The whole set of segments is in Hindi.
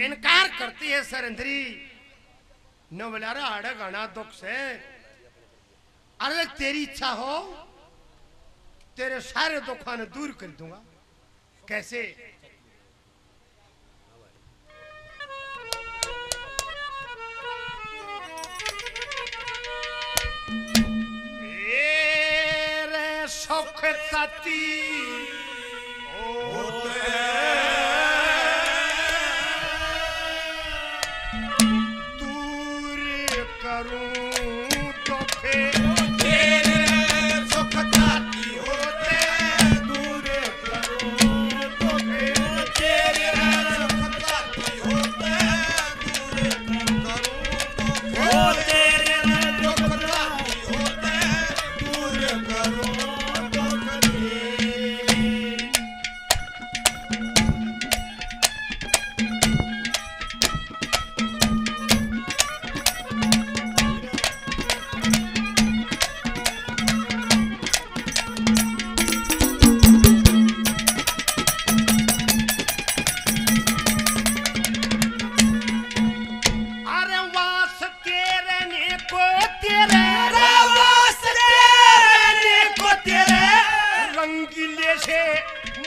इनकार करती है सरंदरी न बोला आड़े गाना दुख से। अरे तेरी इच्छा हो, तेरे सारे दुखों ने दूर कर दूँगा। कैसे? सुख सती करूँ तो फिर से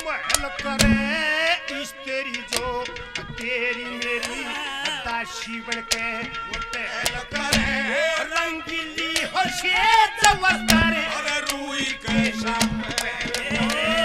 महल करे इस तेरी जो तेरी मेरी दासी बन के वो टहल करे। रंगीली हो से और रूई के सामने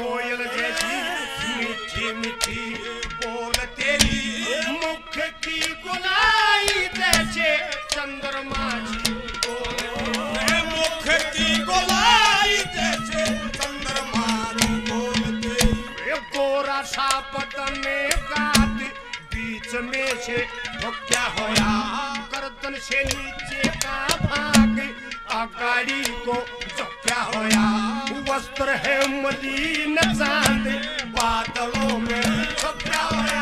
कोयल जैसी मीठी मीठी बोल तेरी। मुख की गुलाई जैसे चंद्रमा जी में से तो क्या होया। गर्दन से नीचे का भाग अगाड़ी को जो क्या होया? वस्त्र है मदीना चाँद बादलों में तो क्या होया?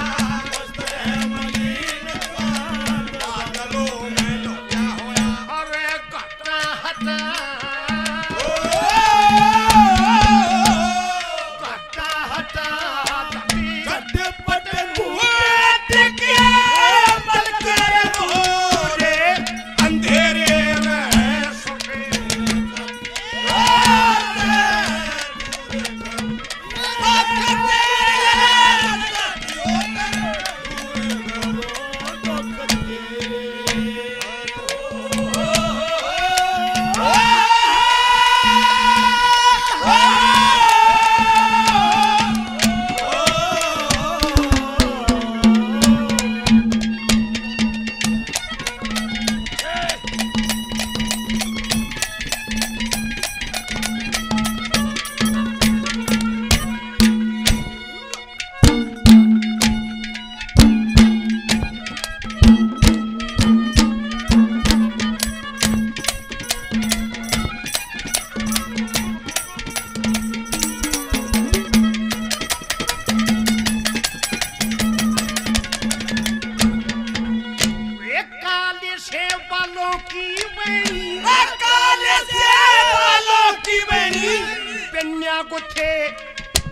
कन्या को थे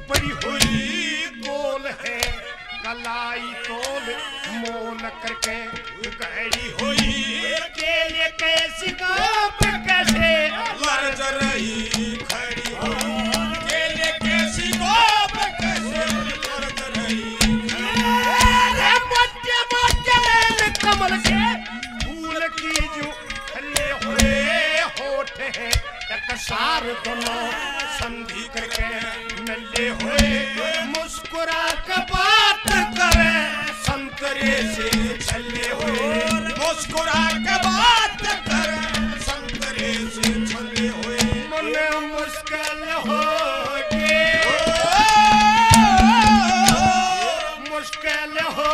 बड़ी हुई गोल है कलाई तोल मोल करके गहरी हुई। केले कैसी गाप कैसे? लर्ज रही खड़ी हो। केले कैसी गोप कैसे? लर्ज रही अरे मोटे मोटे नैन कमल से फूल की जो खले हुए होठ है एक सार दोनों मुस्कुरा के बात कर। संतरे से छले हुए मन मुश्किल हो मुश्किल हो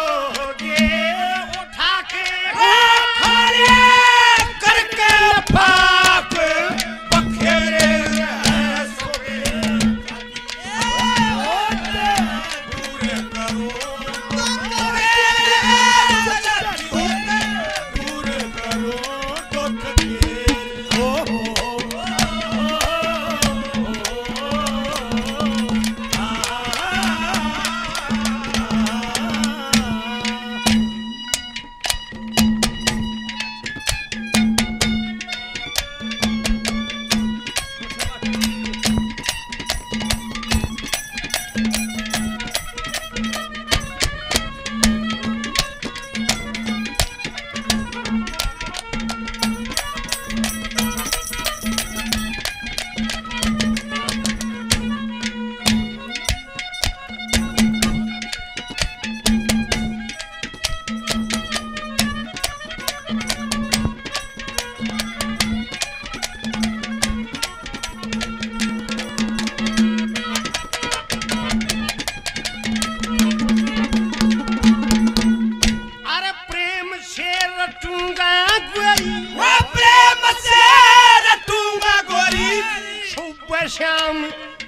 शाम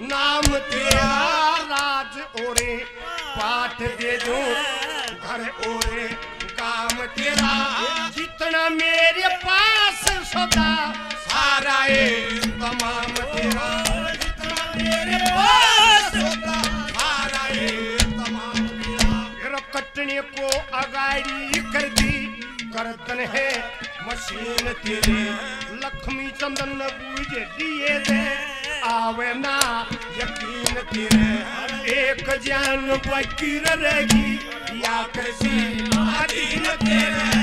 नाम तेरा राज ओरे, पाठ दे दो घर ओरे। काम तेरा, जितना मेरे पास सदा, सारा ये तमाम तेरा। कटने को अगाड़ी कर दी करतन है, मशीन तेरे। लक्ष्मी चंदन बूझ दिए दे आवे ना यकीन तेरे एक जान बकीर रहेगी या कृषि अधीन तेरे।